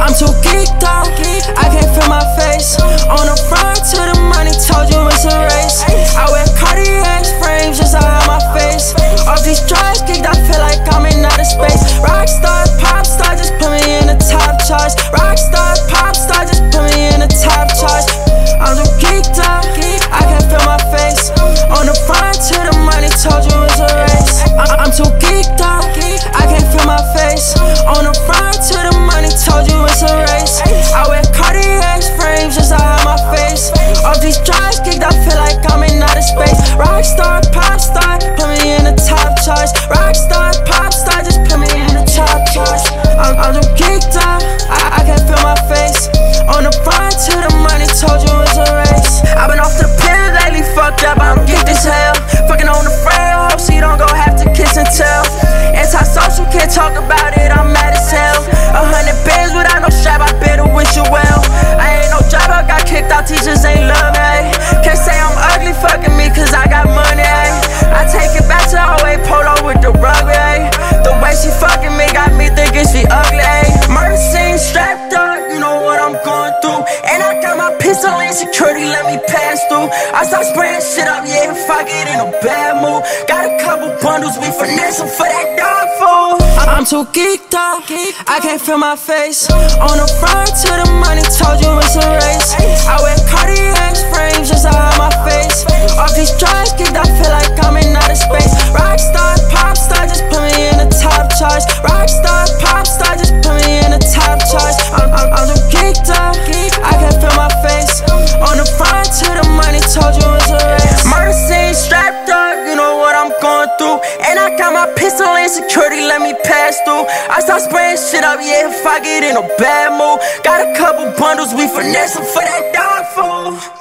I'm too geeked out, I can't feel my face on the front. you well. I ain't no dropout, got kicked out, teachers ain't love me. Can't say I'm ugly, fucking me, cause I got money. I take it back to always Polo with the rug. Eh? The way she fucking me got me thinking she ugly. Murder scene strapped up, you know what I'm going through. And I got my pistol in security, let me pass through. I start spraying shit up, yeah, if I get in a bad mood. Got a couple bundles, we finesse for that dog food. I'm too geeked up, I can't feel my face. On the front 30, let me pass through. I start spraying shit up, yeah, if I get in a bad mood. Got a couple bundles, we finessing for that dog food.